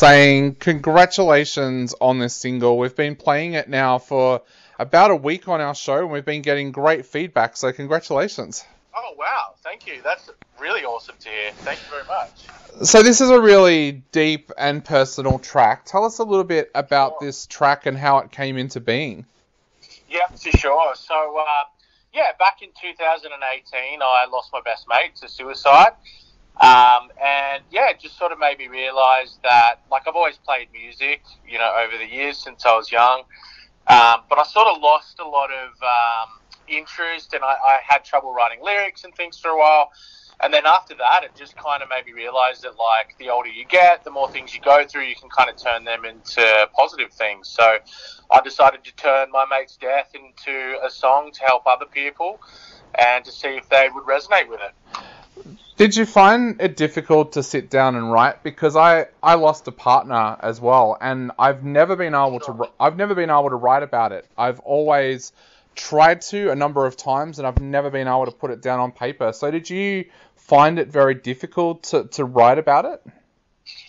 saying congratulations on this single. We've been playing it now for about a week on our show, and we've been getting great feedback. So congratulations. Oh wow, thank you. That's really awesome to hear. Thank you very much. So this is a really deep and personal track. Tell us a little bit about sure. this track and how it came into being. Yeah, for sure. So uh, yeah, back in 2018, I lost my best mate to suicide. Um, and yeah, it just sort of made me realize that, like, I've always played music, you know, over the years since I was young. Um, but I sort of lost a lot of um, interest and I, I, had trouble writing lyrics and things for a while. And then after that, it just kind of made me realize that, like, the older you get, the more things you go through, you can kind of turn them into positive things. So I decided to turn my mate's death into a song to help other people and to see if they would resonate with it. Did you find it difficult to sit down and write? Because I, I lost a partner as well, and I've never been able to I've never been able to write about it. I've always tried to a number of times, and I've never been able to put it down on paper. So did you find it very difficult to, to write about it?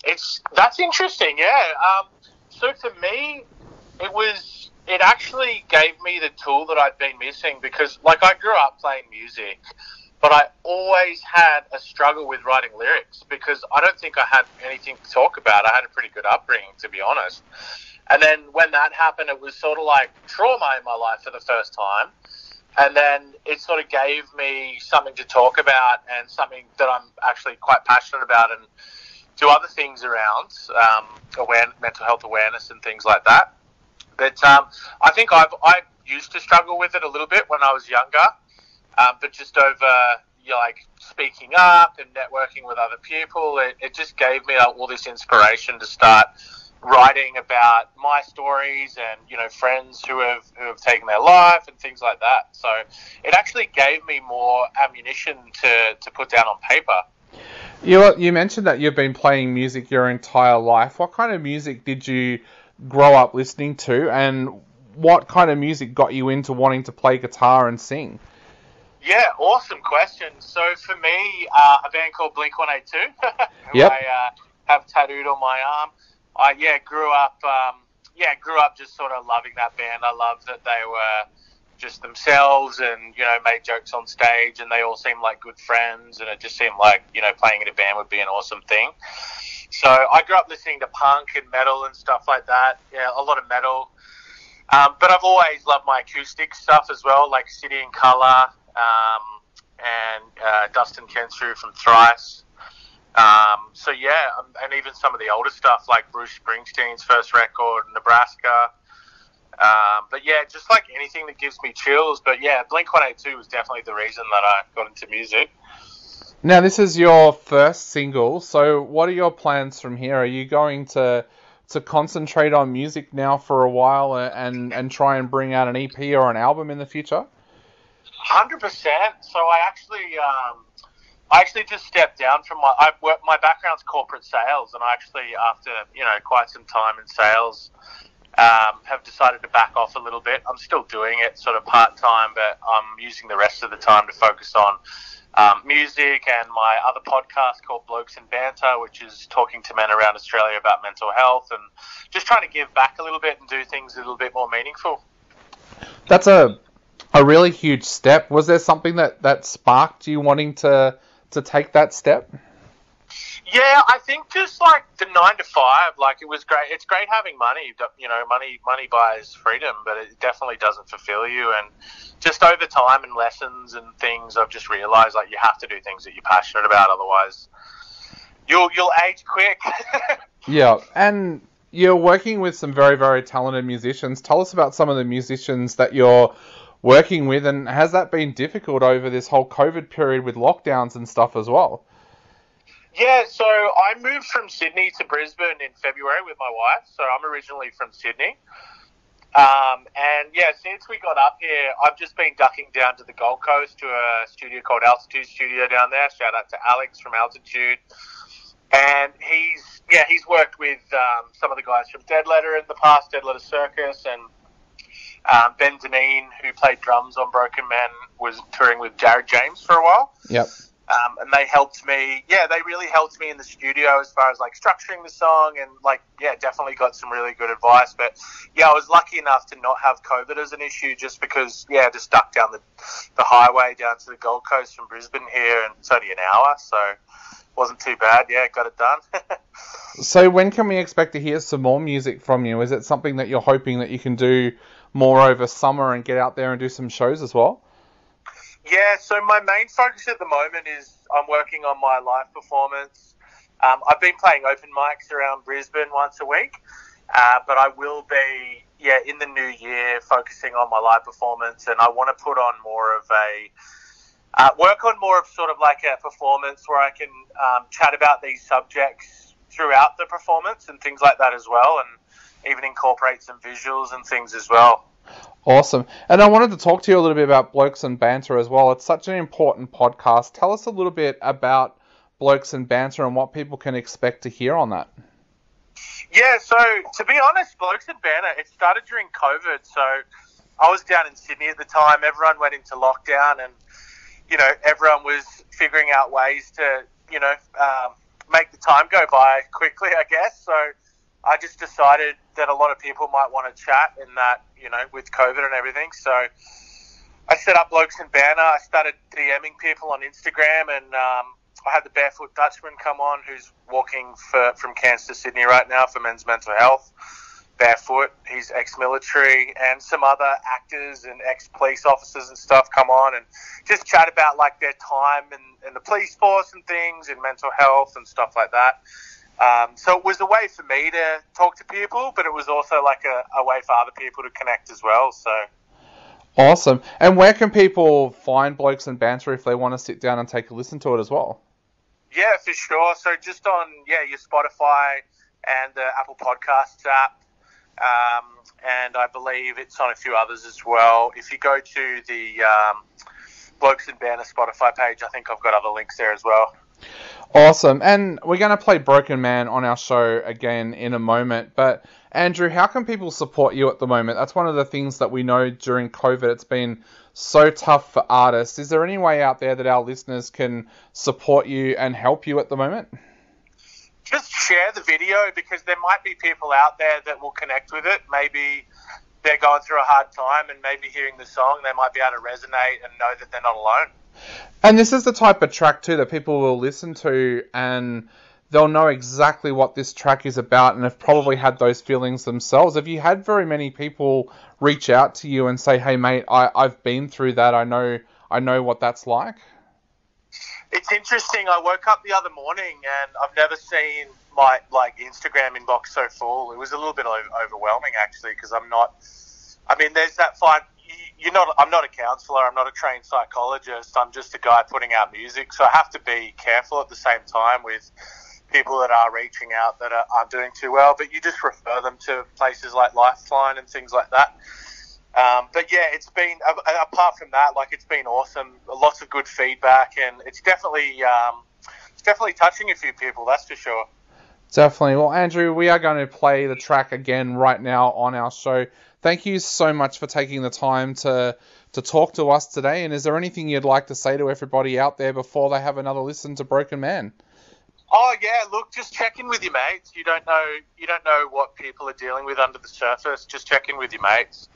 It's that's interesting, yeah. Um, so for me, it was it actually gave me the tool that I'd been missing because, like, I grew up playing music, but I always had a struggle with writing lyrics because I don't think I had anything to talk about. I had a pretty good upbringing, to be honest. And then when that happened, it was sort of like trauma in my life for the first time. And then it sort of gave me something to talk about and something that I'm actually quite passionate about and do other things around um, mental health awareness and things like that. But um, I think I've I used to struggle with it a little bit when I was younger, um, but just over you know, like speaking up and networking with other people, it, it just gave me all this inspiration to start writing about my stories and you know friends who have who have taken their life and things like that. So it actually gave me more ammunition to, to put down on paper. You you mentioned that you've been playing music your entire life. What kind of music did you grow up listening to, and what kind of music got you into wanting to play guitar and sing? Yeah, awesome question. So for me, uh, a band called Blink One Eight Two, who I uh, have tattooed on my arm. I yeah grew up um, yeah grew up just sort of loving that band. I loved that they were just themselves and you know made jokes on stage and they all seemed like good friends and it just seemed like you know playing in a band would be an awesome thing. So I grew up listening to punk and metal and stuff like that. Yeah, a lot of metal. Um, but I've always loved my acoustic stuff as well, like City and Colour um, and uh, Dustin Kensrue from Thrice. Um, so yeah, um, and even some of the older stuff like Bruce Springsteen's first record, Nebraska. Um, but yeah, just like anything that gives me chills. But yeah, Blink One Eight Two was definitely the reason that I got into music. Now, this is your first single, so what are your plans from here? Are you going to to concentrate on music now for a while and and try and bring out an EP or an album in the future? Hundred percent. So I actually um, I actually just stepped down from my I work, my background's corporate sales, and I actually after you know quite some time in sales. Um, have decided to back off a little bit. I'm still doing it sort of part time, but I'm using the rest of the time to focus on um, music and my other podcast called Blokes and Banter, which is talking to men around Australia about mental health and just trying to give back a little bit and do things a little bit more meaningful. That's a a really huge step. Was there something that, that sparked you wanting to to take that step? Yeah, I think just like the nine to five, like it was great. It's great having money. You know, money money buys freedom, but it definitely doesn't fulfill you. And just over time and lessons and things, I've just realised like you have to do things that you're passionate about. Otherwise, you'll you'll age quick. yeah, and you're working with some very very talented musicians. Tell us about some of the musicians that you're working with, and has that been difficult over this whole COVID period with lockdowns and stuff as well? Yeah, so I moved from Sydney to Brisbane in February with my wife. So I'm originally from Sydney. Um, and yeah, since we got up here, I've just been ducking down to the Gold Coast to a studio called Altitude Studio down there. Shout out to Alex from Altitude. And he's yeah, he's worked with um, some of the guys from Dead Letter in the past, Dead Letter Circus, and um, Ben Deneen, who played drums on Broken Man, was touring with Jared James for a while. Yep. um, and they helped me. Yeah, they really helped me in the studio as far as like structuring the song and like yeah, definitely got some really good advice. But yeah, I was lucky enough to not have COVID as an issue, just because yeah, I just stuck down the the highway down to the Gold Coast from Brisbane here, and it's only an hour, so wasn't too bad. Yeah, got it done. so when can we expect to hear some more music from you? Is it something that you're hoping that you can do more over summer and get out there and do some shows as well? Yeah, so my main focus at the moment is I'm working on my live performance. Um, I've been playing open mics around Brisbane once a week, uh, but I will be, yeah, in the new year focusing on my live performance, and I want to put on more of a uh, work on more of sort of like a performance where I can um, chat about these subjects throughout the performance and things like that as well, and even incorporate some visuals and things as well. Awesome. And I wanted to talk to you a little bit about Blokes and Banter as well. It's such an important podcast. Tell us a little bit about Blokes and Banter and what people can expect to hear on that. Yeah, so to be honest, Blokes and Banter, it started during COVID. So I was down in Sydney at the time. Everyone went into lockdown and, you know, everyone was figuring out ways to, you know, um, make the time go by quickly, I guess. So I just decided that a lot of people might want to chat in that, you know, with COVID and everything. So I set up Blokes and Banter. I started DMing people on Instagram, and um, I had the Barefoot Dutchman come on, who's walking for, from Cairns to Sydney right now for men's mental health. Barefoot, he's ex-military, and some other actors and ex-police officers and stuff come on and just chat about like their time in, in the police force and things, and mental health and stuff like that. Um, so it was a way for me to talk to people, but it was also like a, a way for other people to connect as well. So awesome. And where can people find Blokes and Banter if they want to sit down and take a listen to it as well? Yeah, for sure. So just on yeah your Spotify and the Apple Podcasts app. Um, and I believe it's on a few others as well. If you go to the um, Blokes and Banter Spotify page, I think I've got other links there as well. Awesome. And we're going to play Broken Man on our show again in a moment. But, Andrew, how can people support you at the moment? That's one of the things that we know during COVID. It's been so tough for artists. Is there any way out there that our listeners can support you and help you at the moment? Just share the video because there might be people out there that will connect with it. Maybe they're going through a hard time and maybe hearing the song, they might be able to resonate and know that they're not alone. And this is the type of track too that people will listen to and they'll know exactly what this track is about and have probably had those feelings themselves. Have you had very many people reach out to you and say, "Hey, mate, I, I've been through that. I know, I know what that's like." It's interesting. I woke up the other morning and I've never seen my like Instagram inbox so full. It was a little bit overwhelming actually because I'm not. I mean, there's that fine you're not. I'm not a counselor. I'm not a trained psychologist. I'm just a guy putting out music. So I have to be careful at the same time with people that are reaching out that are, aren't doing too well. But you just refer them to places like Lifeline and things like that. Um, but yeah, it's been apart from that, like it's been awesome. Lots of good feedback, and it's definitely um, it's definitely touching a few people. That's for sure. Definitely. Well, Andrew, we are going to play the track again right now on our show thank you so much for taking the time to to talk to us today. And is there anything you'd like to say to everybody out there before they have another listen to Broken Man? Oh yeah, look, just check in with your mates. You don't know you don't know what people are dealing with under the surface. Just check in with your mates.